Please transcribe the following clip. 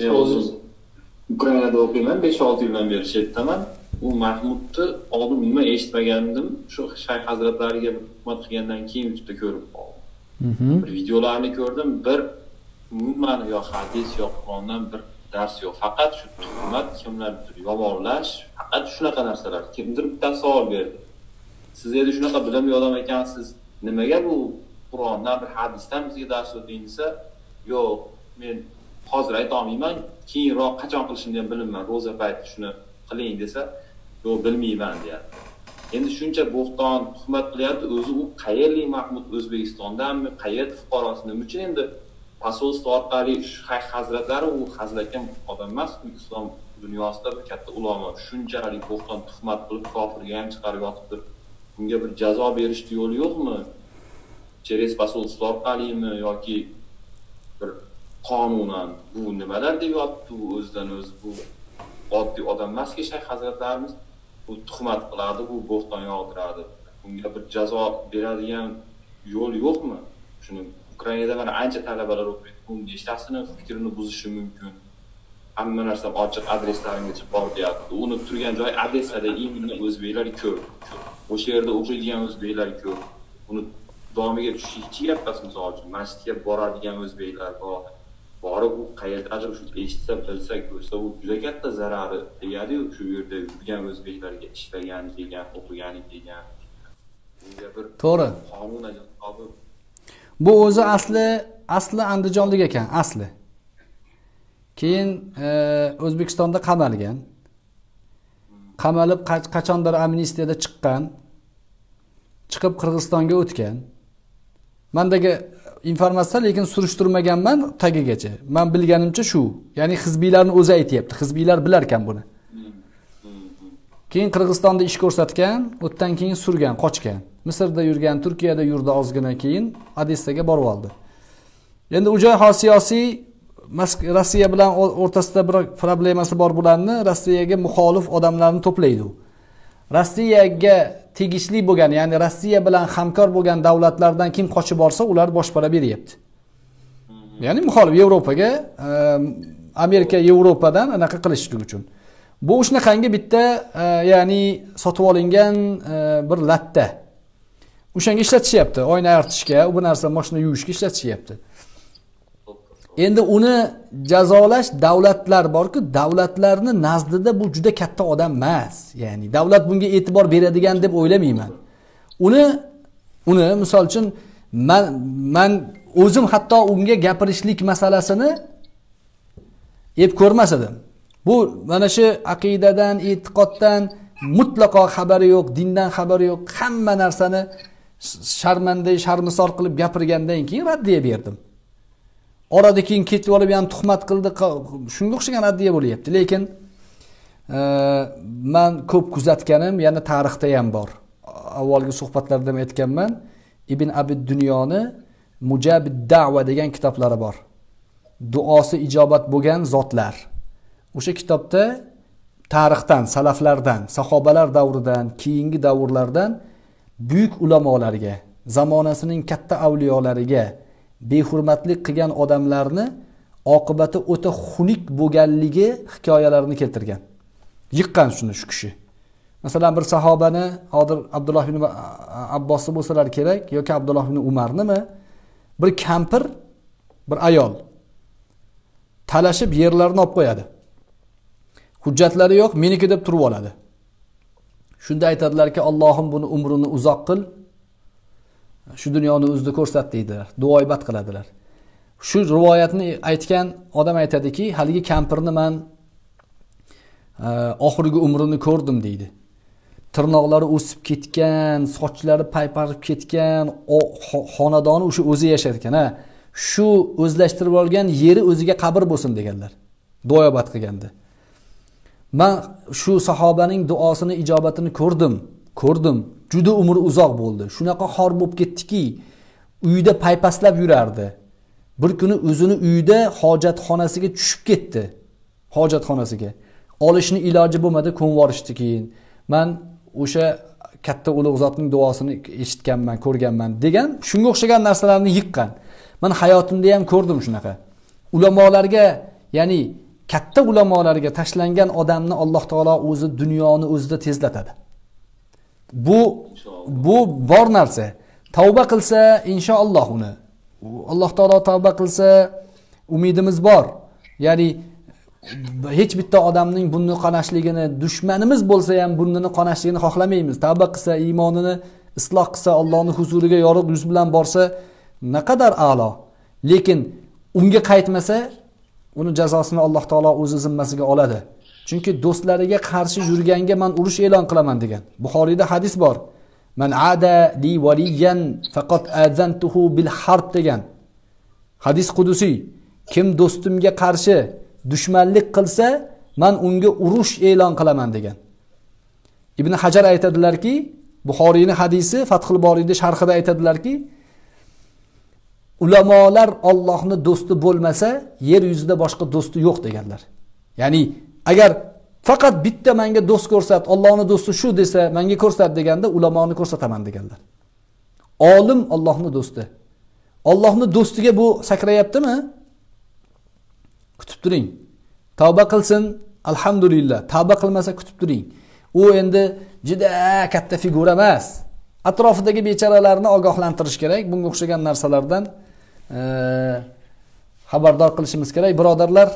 men hozir ukrainada o'qiyman besh olti yildan beri shu yerdaman u mahmudni oldin umuman eshitmagandim shu shayx hazratlariga hurmat qilgandan keyin youtubeda ko'rib qoldim bir videolarini ko'rdim bir umuman yo hadis yo qur'ondan bir dars yo'q faqat shu tuhmat kimlarnidir yomonlash faqat shunaqa narsalar. Kimdir? Bittasi savol berdi siz endi shunaqa bilimli odam ekansiz nimaga bu qur'ondan bir hadisdan bizga dars o'ting desa yo'q men hozir aytolmayman keyinroq qachon qilishimni ham bilmayman ro'za payti shuni qiling desa yo'q bilmayman deyapti. Endi shuncha bo'xton tuhmat qilyapti o'zi u qayerlik mahmud o'zbekistondanmi qayerni fuqarosi nima uchun endi posolstvo orqali shu hazratlari u hazilakam odam emas islom dunyosida bir katta ulamo shunchalik bo'xton tuhmat qilib kofirga ham chiqarib yotibdi. Bunga bir jazo berishni yo'li yo'qmi? Через posolstvo orqalimi yoki bir qonunan bu nimalar deb yotibdi bu o'zidan o'zi? Bu oddiy odam emaski shayx hazratlarimiz. Bu tuhmat qiladi bu bo'xton yog'diradi. Bunga bir jazo beradigan yo'l yo'qmi? Shuni ukrainada mana ancha talabalar o'qiydi bu nechtasini fikrini buzishi mumkin. Hamma narsa ochiq adreslaringgacha bor deyapti. Uni turgan joy odessada именно o'zbeklar ko'p. O'sha yerda o'qiydigan o'zbeklar ko'p. Uni domiga tushishyapmiz misol uchun masjidga boradigan o'zbeklar bor. Borib u qayerdadir shu eshitsa bilsa ko'rsa u juda katta zarari tegadiyu shu yerda yurgan o'zbeklarga ishlagan degan o'qigan degan. Bunga bir to'g'ri. qonun topib bu o'zi asli asli andijonlik ekan asli. Keyin e, o'zbekistonda qamalgan qamalib qach- qachondir amnistiyada chiqqan. Chiqib qirg'izistonga o'tgan. Mandagi informatsiya lekin surishtirmaganman tagigacha. Man bilganimcha shu. Ya'ni hizbiylarni o'zi aytyapti. Hizbiylar bilarkan buni. Keyin qirg'izistonda ish ko'rsatgan u yerdan keyin surgan qochgan. Misrda yurgan turkiyada yurdi ozgina keyin odessaga borib oldi. Endi u joy siyosiy rossiya bilan o'rtasida bir problemasi bor bularni rossiyaga muxolif odamlarni to'playdi u. rossiyaga tegishli bo'lgan ya'ni rossiya bilan hamkor bo'lgan davlatlardan kim qochib borsa ular boshpana beryapti. Ya'ni muxolif yevropaga e, amerika yevropadan anaqa qilishlik uchun. Bu shunaqangi bitta e, ya'ni sotib olingan e, bir latta. O'shanga ishlatishyapti. Oyna artishga bu narsa moshina yuvishga ishlatishyapti. Endi uni jazolash davlatlar borku davlatlarni nazdida bu juda katta odam emas. Ya'ni davlat bunga e'tibor beradigan deb o'ylamayman. Uni uni misol uchun man man o'zim hatto unga gapirishlik masalasini ep ko'rmas edim. Bu mana shu aqidadan e'tiqoddan mutlaqo xabari yo'q dindan xabari yo'q. Hamma narsani sharmanda sharmisor qilib gapirgandan keyin raddiya berdim. Orada keyin ketib olib yana tuhmat qildi. Shunga o'xshagan raddiya bo'lyapti. Lekin e, man ko'p kuzatganim yana tarixda ham bor. Avvalgi suhbatlarda ham aytganman ibn abid dunyoni mujabid da'va degan kitoblari bor. Duosi ijobat bo'lgan zotlar. O'sha kitobda tarixdan salaflardan sahobalar davridan keyingi davrlardan buyuk ulamolarga zamonasining katta avliyolariga behurmatlik qilgan odamlarni oqibati o'ta xunuk bo'lganligi hikoyalarini keltirgan. Yiqqan shuni shu kishi. Masalan bir sahobani hozir abdulloh ibn abbosni bo'lsalar kerak yoki abdulloh ibn umarnimi? Bir kampir bir ayol talashib yerlarini olib qo'yadi. Hujjatlari yo'q meniki deb turib oladi. Shunda aytadilarki allohim buni umrini uzoq qil shu dunyoni o'zida ko'rsat deydilar duoibat qiladilar. Shu rivoyatni aytgan odam aytadiki haligi kampirni man e, oxirgi umrini ko'rdim deydi. Tirnoqlari o'sib ketgan sochlari payparib ketgan xonadoni o'sha o'zi yashar ekan ha. Shu o'zlashtirib olgan yeri o'ziga qabr bo'lsin deganlar. Duoibat qilganda. Man shu sahobaning duosini ijobatini ko'rdim ko'rdim. Juda umri uzoq bo'ldi. Shunaqa xor bo'lib ketdiki uyda paypaslab yurardi. Bir kuni o'zini uyida hojatxonasiga tushib ketdi. Hojatxonasiga. Olishni iloji bo'lmadi ko'mib yuborishdi keyin. Man o'sha katta ulug' zotning duosini eshitganman ko'rganman degan shunga o'xshagan narsalarni yiqqan. Man hayotimda ham ko'rdim shunaqa. Ulamolarga ya'ni katta ulamolarga tashlangan odamni alloh taolo o'zi dunyoni o'zida tezlatadi. Bu bu bor narsa. Tavba qilsa inshaalloh uni. Alloh taolo tavba qilsa umidimiz bor. Ya'ni hech bitta odamning bunni qonashligini dushmanimiz bo'lsa ham burnini qonashligini xohlamaymiz. Tavba qilsa iymonini isloh qilsa allohni huzuriga yorug' yuz bilan borsa naqadar a'lo. Lekin unga qaytmasa uni jazosini alloh taolo o'zi zimmasiga oladi. Chunki do'stlariga qarshi yurganga man urush e'lon qilaman degan. Buxoriyda hadis bor. Man ada li valiyan faqat azantuhu bil harb degan. Hadis qudusiy. Kim do'stimga qarshi dushmanlik qilsa man unga urush e'lon qilaman degan. Ibn hajar aytadilarki buxoriyni hadisi fathul boriyni sharhida aytadilarki ulamolar ollohni do'sti bo'lmasa yer yuzida boshqa do'sti yo'q deganlar. Ya'ni agar faqat bitta manga do'st ko'rsat ollohni do'sti shu desa manga ko'rsat deganda ulamoni ko'rsataman deganlar. Olim ollohni do'sti. Ollohni do'stiga bu sakrayaptimi? Kutib turing. Tavba qilsin alhamdulillah. Tavba qilmasa kutib turing. U endi juda katta figura emas. Atrofidagi bechoralarni ogohlantirish kerak bunga o'xshagan narsalardan xabardor qilishimiz kerak. Birodarlar